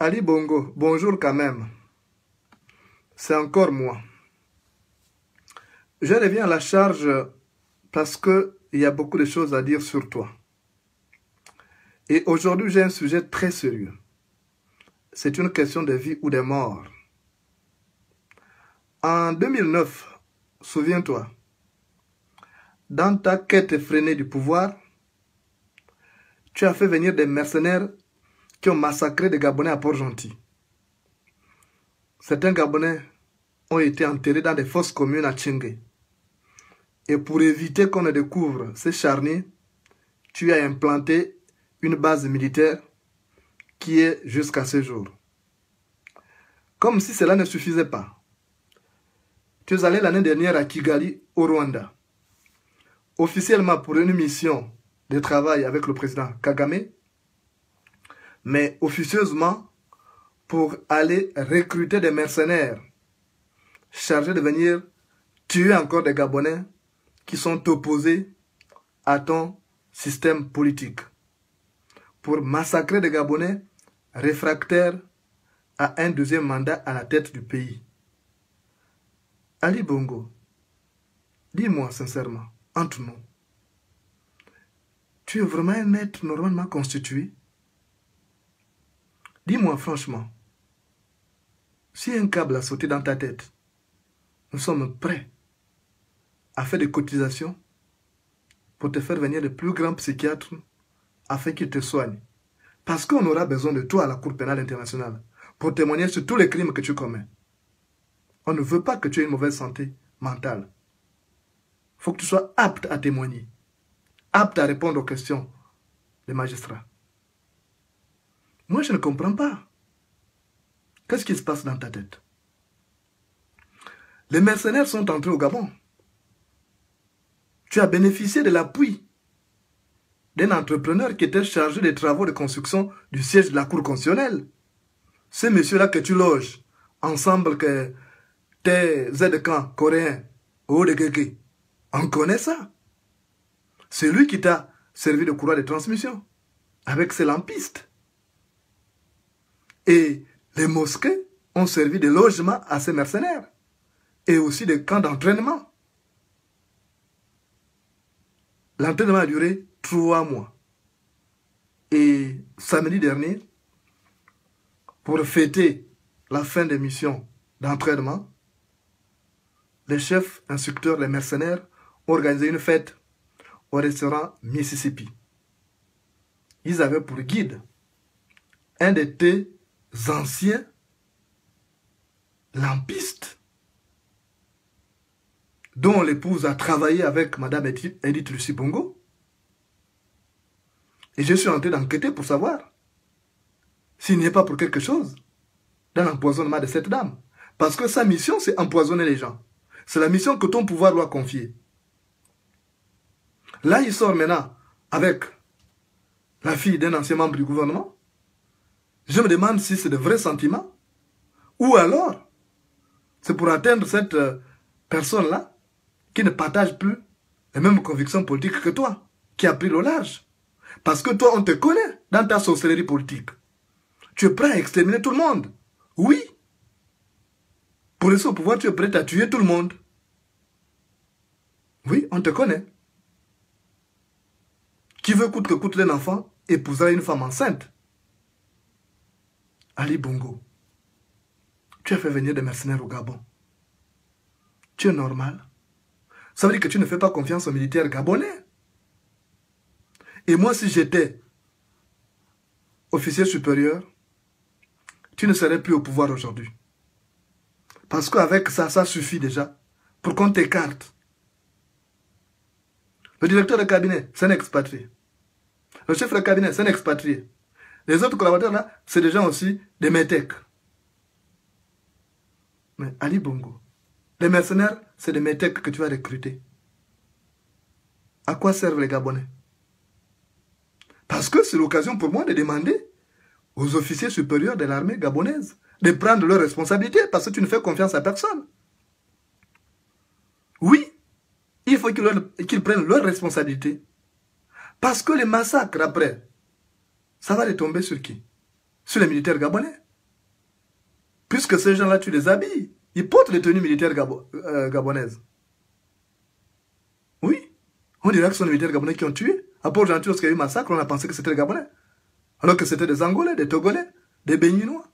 Ali Bongo, bonjour quand même. C'est encore moi. Je reviens à la charge parce qu'il y a beaucoup de choses à dire sur toi. Et aujourd'hui, j'ai un sujet très sérieux. C'est une question de vie ou de mort. En 2009, souviens-toi, dans ta quête effrénée du pouvoir, tu as fait venir des mercenaires qui ont massacré des Gabonais à Port-Gentil. Certains Gabonais ont été enterrés dans des fosses communes à Tchingue. Et pour éviter qu'on ne découvre ces charniers, tu as implanté une base militaire qui est jusqu'à ce jour. Comme si cela ne suffisait pas. Tu es allé l'année dernière à Kigali, au Rwanda, officiellement pour une mission de travail avec le président Kagame, mais officieusement pour aller recruter des mercenaires chargés de venir tuer encore des Gabonais qui sont opposés à ton système politique, pour massacrer des Gabonais réfractaires à un deuxième mandat à la tête du pays. Ali Bongo, dis-moi sincèrement, entre nous, tu es vraiment un être normalement constitué? Dis-moi franchement, si un câble a sauté dans ta tête, nous sommes prêts à faire des cotisations pour te faire venir le plus grand psychiatre afin qu'il te soigne. Parce qu'on aura besoin de toi à la Cour pénale internationale pour témoigner sur tous les crimes que tu commets. On ne veut pas que tu aies une mauvaise santé mentale. Il faut que tu sois apte à témoigner, apte à répondre aux questions des magistrats. Moi, je ne comprends pas. Qu'est-ce qui se passe dans ta tête? Les mercenaires sont entrés au Gabon. Tu as bénéficié de l'appui d'un entrepreneur qui était chargé des travaux de construction du siège de la Cour constitutionnelle. Ces messieurs-là que tu loges ensemble que tes aides-camps coréens au de Gege, on connaît ça. C'est lui qui t'a servi de courroie de transmission avec ses lampistes. Et les mosquées ont servi de logement à ces mercenaires et aussi des camps d'entraînement. L'entraînement a duré trois mois. Et samedi dernier, pour fêter la fin des missions d'entraînement, les chefs instructeurs, les mercenaires, ont organisé une fête au restaurant Mississippi. Ils avaient pour guide un de tes anciens lampistes dont l'épouse a travaillé avec Madame Edith Lucie Bongo. Et je suis en train d'enquêter pour savoir s'il n'y est pas pour quelque chose dans l'empoisonnement de cette dame. Parce que sa mission, c'est empoisonner les gens. C'est la mission que ton pouvoir doit confier. Là, il sort maintenant avec la fille d'un ancien membre du gouvernement. Je me demande si c'est de vrais sentiments. Ou alors, c'est pour atteindre cette euh, personne-là qui ne partage plus les mêmes convictions politiques que toi, qui a pris le large. Parce que toi, on te connaît dans ta sorcellerie politique. Tu es prêt à exterminer tout le monde. Oui. Pour laisser au pouvoir, tu es prêt à tuer tout le monde. Oui, on te connaît. Qui veut coûte que coûte l'un enfant épousera une femme enceinte? Ali Bongo, tu as fait venir des mercenaires au Gabon. Tu es normal. Ça veut dire que tu ne fais pas confiance aux militaires gabonais. Et moi, si j'étais officier supérieur, tu ne serais plus au pouvoir aujourd'hui. Parce qu'avec ça, ça suffit déjà pour qu'on t'écarte. Le directeur de cabinet, c'est un expatrié. Le chef de cabinet, c'est un expatrié. Les autres collaborateurs là, c'est des gens aussi des métèques. Mais Ali Bongo, les mercenaires, c'est des métèques que tu vas recruter. À quoi servent les Gabonais? Parce que c'est l'occasion pour moi de demander aux officiers supérieurs de l'armée gabonaise de prendre leurs responsabilités parce que tu ne fais confiance à personne. Oui, il faut qu'ils prennent leurs responsabilités. Parce que les massacres après, ça va retomber sur qui? Sur les militaires gabonais? Puisque ces gens-là, tu les habilles. Ils portent les tenues militaires euh, gabonaises. Oui. On dirait que ce sont les militaires gabonais qui ont tué. À Port-Gentil, lorsqu'il y a eu massacre, on a pensé que c'était les Gabonais. Alors que c'était des Angolais, des Togolais, des Béninois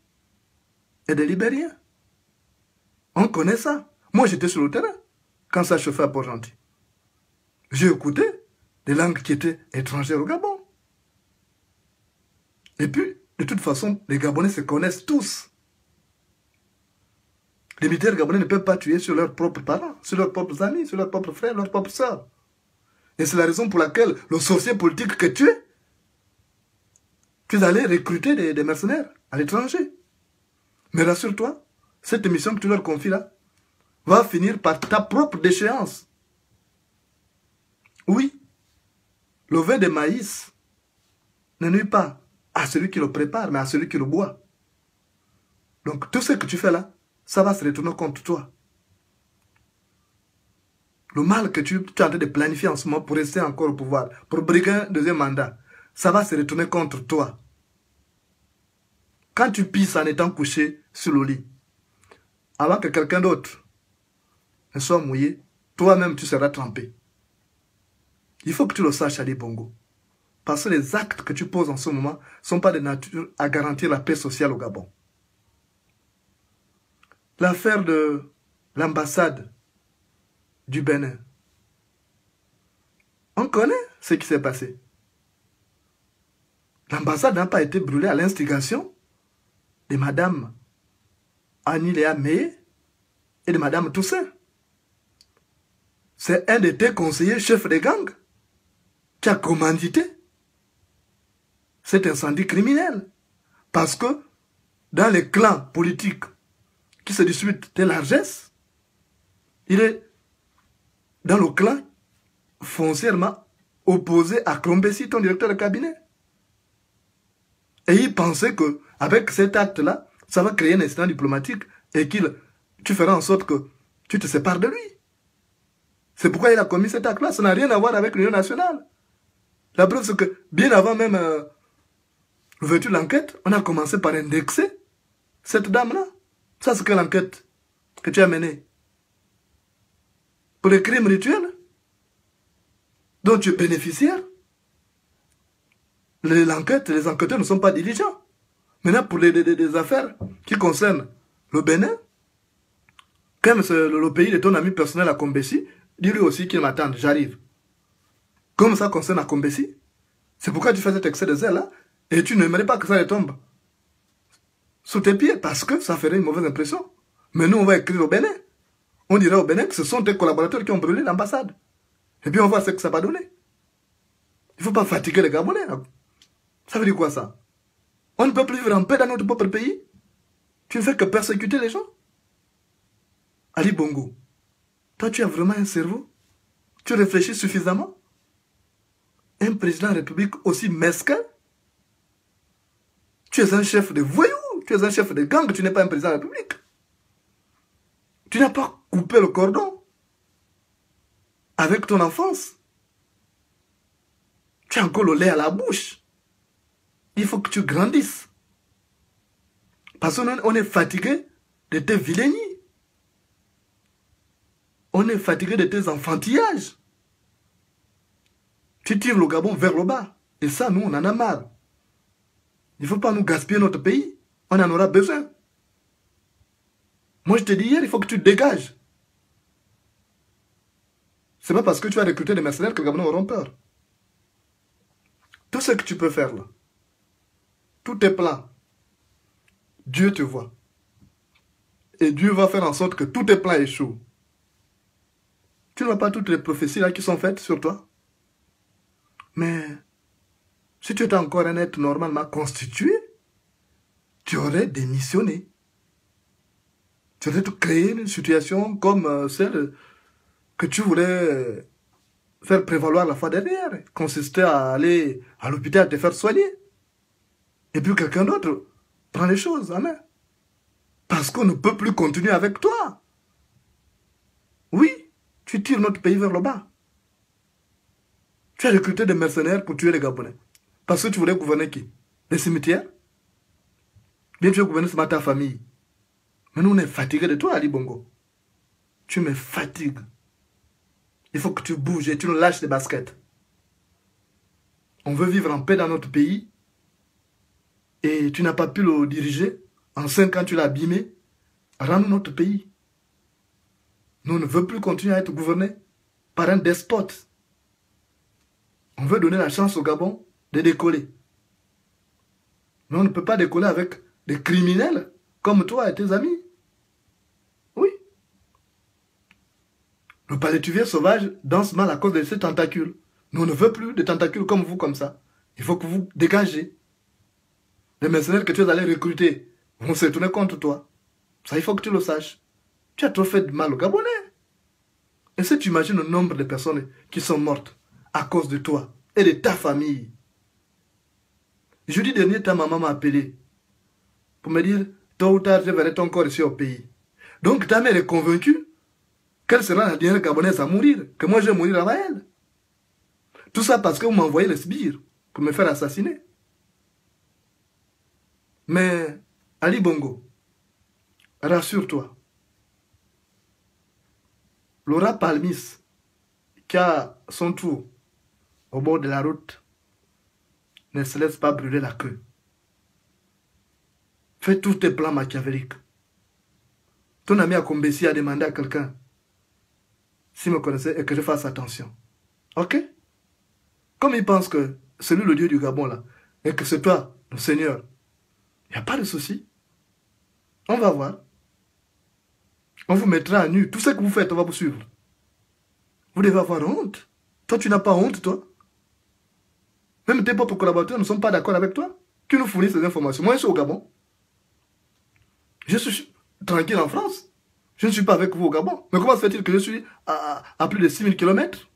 et des Libériens. On connaît ça. Moi, j'étais sur le terrain quand ça chauffait à Port-Gentil. J'ai écouté des langues qui étaient étrangères au Gabon. Et puis, de toute façon, les Gabonais se connaissent tous. Les militaires gabonais ne peuvent pas tuer sur leurs propres parents, sur leurs propres amis, sur leurs propres frères, leurs propres sœurs. Et c'est la raison pour laquelle le sorcier politique que tu es, tu es allé recruter des, des mercenaires à l'étranger. Mais rassure-toi, cette mission que tu leur confies là va finir par ta propre déchéance. Oui, le vin de maïs ne nuit pas à celui qui le prépare, mais à celui qui le boit. Donc tout ce que tu fais là, ça va se retourner contre toi. Le mal que tu, es en train de planifier en ce moment pour rester encore au pouvoir, pour briguer un deuxième mandat, ça va se retourner contre toi. Quand tu pisses en étant couché sur le lit, avant que quelqu'un d'autre ne soit mouillé, toi-même tu seras trempé. Il faut que tu le saches, Ali Bongo. Parce que les actes que tu poses en ce moment ne sont pas de nature à garantir la paix sociale au Gabon. L'affaire de l'ambassade du Bénin. On connaît ce qui s'est passé. L'ambassade n'a pas été brûlée à l'instigation de Madame Annie Léa et de Madame Toussaint. C'est un de tes conseillers chefs de gang qui a commandité cet incendie criminel. Parce que dans les clans politiques qui se disputent des largesses, il est dans le clan foncièrement opposé à Krombessi, ton directeur de cabinet. Et il pensait que avec cet acte-là, ça va créer un incident diplomatique et qu'il tu feras en sorte que tu te sépares de lui. C'est pourquoi il a commis cet acte-là. Ça n'a rien à voir avec l'Union nationale. La preuve, c'est que bien avant même euh, de l'enquête, on a commencé par indexer cette dame-là. Ça, c'est quelle enquête que tu as menée? Pour les crimes rituels dont tu es bénéficiaire L'enquête, les enquêteurs ne sont pas diligents. Maintenant, pour les, affaires qui concernent le Bénin, comme c'est le, pays de ton ami personnel à Combessi, dis-lui aussi qu'il m'attend, j'arrive. Comme ça concerne à Combessi, c'est pourquoi tu fais cet excès de zèle là, et tu n'aimerais pas que ça tombe sous tes pieds, parce que ça ferait une mauvaise impression. Mais nous, on va écrire au Bénin. On dirait au Bénin que ce sont tes collaborateurs qui ont brûlé l'ambassade. Et puis on voit ce que ça va donner. Il ne faut pas fatiguer les Gabonais. Ça veut dire quoi ça? On ne peut plus vivre en paix dans notre propre pays Tu ne fais que persécuter les gens Ali Bongo, toi tu as vraiment un cerveau? Tu réfléchis suffisamment? Un président de la République aussi mesquin Tu es un chef de voyous, tu es un chef de gang, tu n'es pas un président de la République. Tu n'as pas coupé le cordon avec ton enfance. Tu as encore le lait à la bouche. Il faut que tu grandisses. Parce qu'on est fatigué de tes vilainies. On est fatigué de tes enfantillages. Tu tires le Gabon vers le bas. Et ça, nous, on en a marre. Il ne faut pas nous gaspiller notre pays. On en aura besoin. Moi, je te dis hier, il faut que tu te dégages. C'est pas parce que tu as recruté des mercenaires que les Gabonais auront peur. Tout ce que tu peux faire là, tout est plat. Dieu te voit. Et Dieu va faire en sorte que tout est plat échoue. Tu n'as pas toutes les prophéties là qui sont faites sur toi? Mais si tu étais encore un être normalement constitué, tu aurais démissionné. Tu aurais créé une situation comme euh, celle que tu voulais faire prévaloir la fois dernière. Consistait à aller à l'hôpital te faire soigner. Et puis quelqu'un d'autre prend les choses en main. Parce qu'on ne peut plus continuer avec toi. Oui, tu tires notre pays vers le bas. Tu as recruté des mercenaires pour tuer les Gabonais. Parce que tu voulais gouverner qui? Les cimetières? Bien tu veux gouverner seulement ta famille. Mais nous, on est fatigué de toi, Ali Bongo. Tu me fatigues. Il faut que tu bouges et tu nous lâches les baskets. On veut vivre en paix dans notre pays. Et tu n'as pas pu le diriger. En cinq ans, tu l'as abîmé. Rends-nous notre pays. Nous ne veut plus continuer à être gouverné par un despote. On veut donner la chance au Gabon de décoller. Mais on ne peut pas décoller avec des criminels comme toi et tes amis. Oui. Le palétuvier sauvage danse mal à cause de ses tentacules. Nous ne veut plus de tentacules comme vous comme ça. Il faut que vous dégagez. Les mercenaires que tu es allé recruter vont se tourner contre toi. Ça, il faut que tu le saches. Tu as trop fait de mal aux Gabonais. Et si tu imagines le nombre de personnes qui sont mortes à cause de toi et de ta famille. Jeudi dernier, ta maman m'a appelé pour me dire, tôt ou tard, je verrai ton corps ici au pays. Donc ta mère est convaincue qu'elle sera la dernière Gabonaise à mourir, que moi je vais mourir avant elle. Tout ça parce que vous m'envoyez les sbires pour me faire assassiner. Mais, Ali Bongo, rassure-toi. Laura Palmis, qui a son tour au bord de la route, ne se laisse pas brûler la queue. Fais tous tes plans machiavéliques. Ton ami a demandé à quelqu'un s'il me connaissait et que je fasse attention. Ok? Comme il pense que c'est lui le Dieu du Gabon là, et que c'est toi, le Seigneur, il n'y a pas de souci. On va voir. On vous mettra à nu. Tout ce que vous faites, on va vous suivre. Vous devez avoir honte. Toi, tu n'as pas honte, toi? Même tes propres collaborateurs ne sont pas d'accord avec toi. Qui nous fournissent ces informations. Moi, je suis au Gabon. Je suis tranquille en France. Je ne suis pas avec vous au Gabon. Mais comment se fait-il que je suis à, plus de 6000 km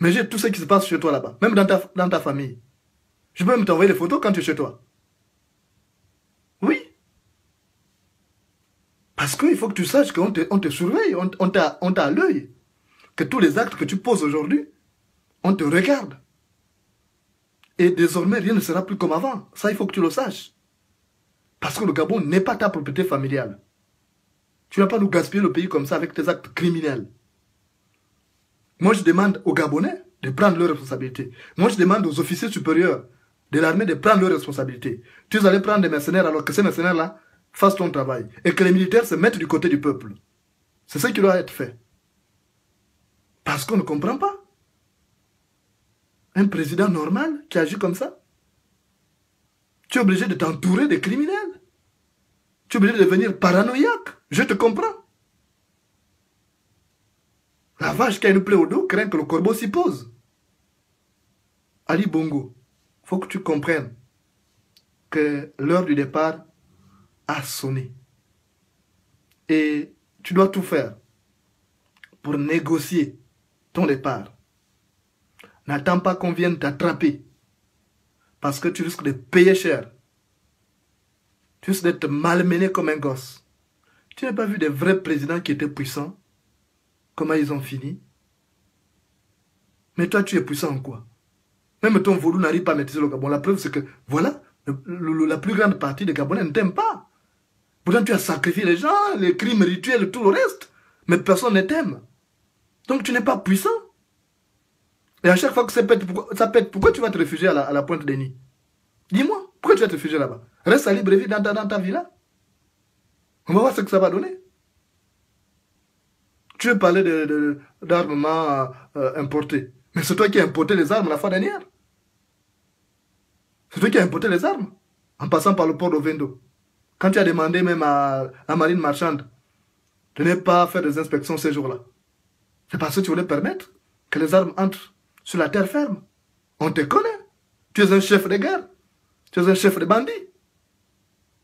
Mais j'ai tout ce qui se passe chez toi là-bas. Même dans ta, dans ta famille. Je peux même t'envoyer les photos quand tu es chez toi. Oui. Parce qu'il faut que tu saches qu'on te, on te surveille, on, on t'a à l'œil. Que tous les actes que tu poses aujourd'hui, on te regarde. Et désormais, rien ne sera plus comme avant. Ça, il faut que tu le saches. Parce que le Gabon n'est pas ta propriété familiale. Tu ne vas pas nous gaspiller le pays comme ça avec tes actes criminels. Moi, je demande aux Gabonais de prendre leurs responsabilités. Moi, je demande aux officiers supérieurs de l'armée de prendre leurs responsabilités. Tu allais prendre des mercenaires alors que ces mercenaires-là fassent ton travail. Et que les militaires se mettent du côté du peuple. C'est ce qui doit être fait. Parce qu'on ne comprend pas. Un président normal qui agit comme ça? Tu es obligé de t'entourer des criminels. Tu es obligé de devenir paranoïaque. Je te comprends. La vache qui a une plaie au dos craint que le corbeau s'y pose. Ali Bongo, faut que tu comprennes que l'heure du départ a sonné. Et tu dois tout faire pour négocier ton départ. N'attends pas qu'on vienne t'attraper. Parce que tu risques de payer cher. Tu risques d'être malmené comme un gosse. Tu n'as pas vu des vrais présidents qui étaient puissants? Comment ils ont fini? Mais toi, tu es puissant en quoi? Même ton vaudou n'arrive pas à maîtriser le Gabon. La preuve, c'est que, voilà, la plus grande partie des Gabonais ne t'aiment pas. Pourtant, tu as sacrifié les gens, les crimes rituels, tout le reste. Mais personne ne t'aime. Donc, tu n'es pas puissant. Et à chaque fois que ça pète, pourquoi, tu vas te réfugier à la, pointe des nids? Dis-moi, pourquoi tu vas te réfugier là-bas? Reste à Libreville dans ta, dans ta villa. On va voir ce que ça va donner. Tu veux parler d'armements de, euh, importés. Mais c'est toi qui as importé les armes la fois dernière. C'est toi qui as importé les armes. En passant par le port de Vendo. Quand tu as demandé même à la marine marchande de ne pas faire des inspections ces jours-là. C'est parce que tu voulais permettre que les armes entrent sur la terre ferme. On te connaît. Tu es un chef de guerre. Tu es un chef de bandit.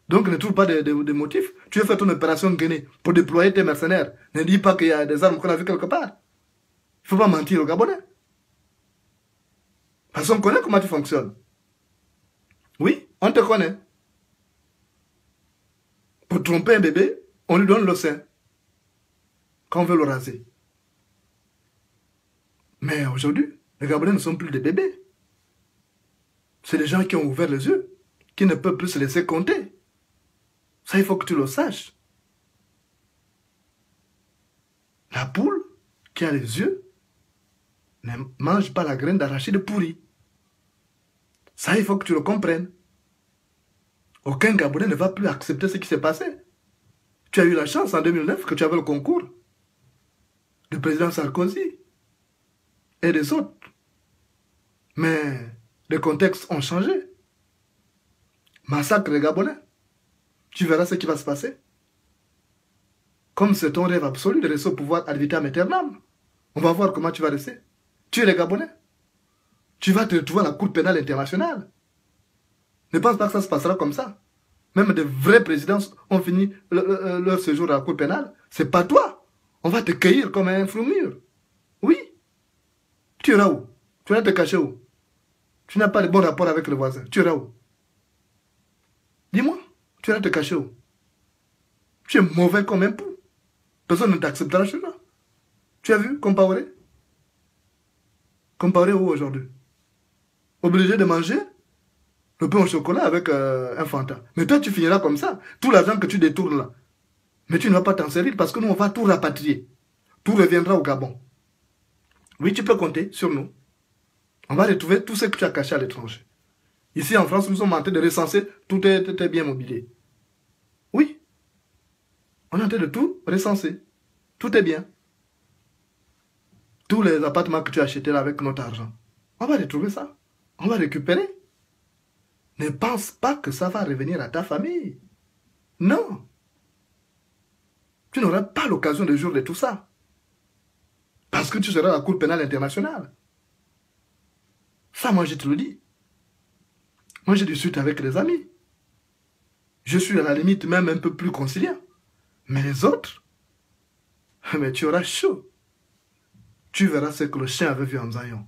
Donc ne trouve pas de, de, motifs. Tu veux faire ton opération Guinée pour déployer tes mercenaires. Ne dis pas qu'il y a des armes qu'on a vues quelque part. Il ne faut pas mentir aux Gabonais. Parce qu'on connaît comment tu fonctionnes. Oui, on te connaît. Pour tromper un bébé, on lui donne le sein. Quand on veut le raser. Mais aujourd'hui, les Gabonais ne sont plus des bébés. C'est des gens qui ont ouvert les yeux, qui ne peuvent plus se laisser compter. Ça, il faut que tu le saches. La poule qui a les yeux ne mange pas la graine d'arachide pourri. Ça, il faut que tu le comprennes. Aucun Gabonais ne va plus accepter ce qui s'est passé. Tu as eu la chance en 2009 que tu avais le concours du président Sarkozy et des autres. Mais les contextes ont changé. Massacre les Gabonais. Tu verras ce qui va se passer. Comme c'est ton rêve absolu de rester au pouvoir ad vitam aeternam. On va voir comment tu vas rester. Tu es les Gabonais. Tu vas te retrouver à la Cour pénale internationale. Ne pense pas que ça se passera comme ça. Même de vrais présidents ont fini leur séjour à la Cour pénale. C'est pas toi. On va te cueillir comme un mûr. Tu iras où? Tu vas te cacher où? Tu n'as pas de bon rapport avec le voisin. Tu iras où? Dis-moi, tu vas te cacher où? Tu es mauvais comme un pou. Personne ne t'acceptera chez toi. Tu as vu Compaoré? Compaoré où aujourd'hui? Obligé de manger le pain au chocolat avec euh, un fanta. Mais toi, tu finiras comme ça. Tout l'argent que tu détournes là. Mais tu ne vas pas t'en servir parce que nous, on va tout rapatrier. Tout reviendra au Gabon. Oui, tu peux compter sur nous. On va retrouver tout ce que tu as caché à l'étranger. Ici en France, nous sommes en train de recenser, tout est, bien mobilier. Oui. On est en train de tout recenser. Tout est bien. Tous les appartements que tu as achetés là avec notre argent. On va retrouver ça. On va récupérer. Ne pense pas que ça va revenir à ta famille. Non. Tu n'auras pas l'occasion de jouer de tout ça. Parce que tu seras à la Cour pénale internationale. Ça, moi, je te le dis. Moi, j'ai du suite avec les amis. Je suis à la limite même un peu plus conciliant. Mais les autres, mais tu auras chaud. Tu verras ce que le chien avait vu en Zion.